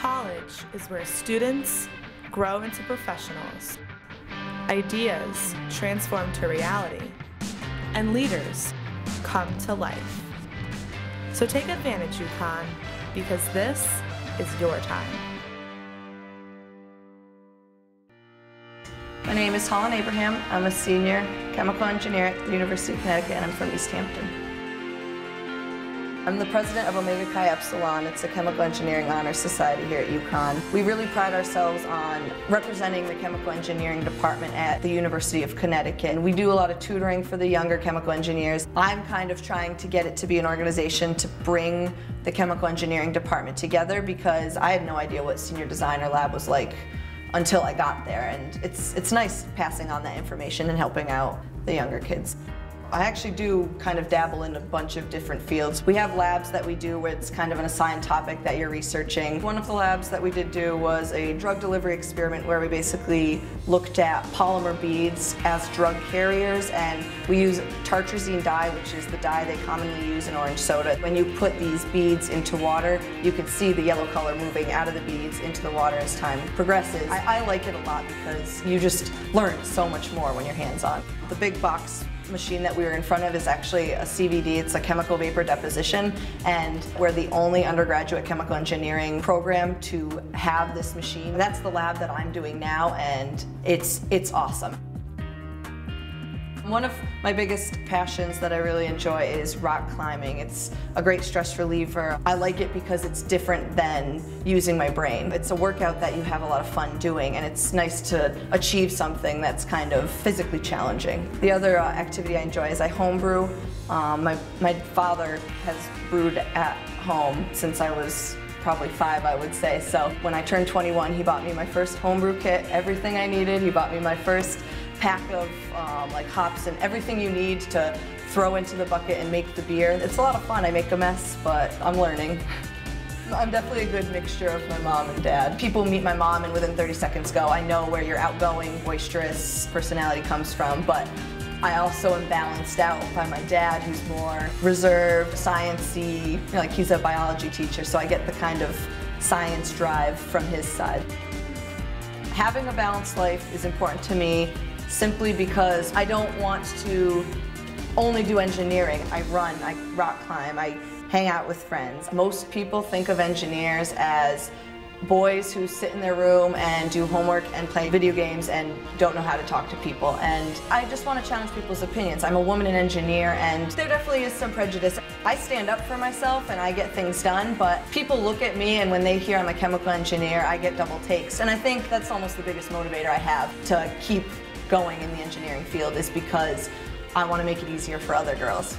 College is where students grow into professionals, ideas transform to reality, and leaders come to life. So take advantage, UConn, because this is your time. My name is Hollin Abraham. I'm a senior chemical engineer at the University of Connecticut and I'm from East Hampton. I'm the president of Omega Chi Epsilon. It's a chemical engineering honor society here at UConn. We really pride ourselves on representing the chemical engineering department at the University of Connecticut. We do a lot of tutoring for the younger chemical engineers. I'm kind of trying to get it to be an organization to bring the chemical engineering department together because I had no idea what senior designer lab was like until I got there and it's, it's nice passing on that information and helping out the younger kids. I actually do kind of dabble in a bunch of different fields. We have labs that we do where it's kind of an assigned topic that you're researching. One of the labs that we did do was a drug delivery experiment where we basically looked at polymer beads as drug carriers and we use tartrazine dye, which is the dye they commonly use in orange soda. When you put these beads into water, you can see the yellow color moving out of the beads into the water as time progresses. I, I like it a lot because you just learn so much more when you're hands-on. The big box machine that we were in front of is actually a CVD, it's a chemical vapor deposition, and we're the only undergraduate chemical engineering program to have this machine. That's the lab that I'm doing now, and it's, it's awesome. One of my biggest passions that I really enjoy is rock climbing. It's a great stress reliever. I like it because it's different than using my brain. It's a workout that you have a lot of fun doing and it's nice to achieve something that's kind of physically challenging. The other uh, activity I enjoy is I homebrew. Um, my, my father has brewed at home since I was probably five, I would say. So when I turned 21, he bought me my first homebrew kit, everything I needed. He bought me my first pack of um, like hops and everything you need to throw into the bucket and make the beer. It's a lot of fun. I make a mess, but I'm learning. I'm definitely a good mixture of my mom and dad. People meet my mom and within 30 seconds go, I know where your outgoing, boisterous personality comes from, but I also am balanced out by my dad who's more reserved, sciencey, you know, like he's a biology teacher, so I get the kind of science drive from his side. Having a balanced life is important to me simply because I don't want to only do engineering. I run, I rock climb, I hang out with friends. Most people think of engineers as boys who sit in their room and do homework and play video games and don't know how to talk to people. And I just want to challenge people's opinions. I'm a woman and engineer and there definitely is some prejudice. I stand up for myself and I get things done, but people look at me and when they hear I'm a chemical engineer, I get double takes. And I think that's almost the biggest motivator I have to keep going in the engineering field is because I want to make it easier for other girls.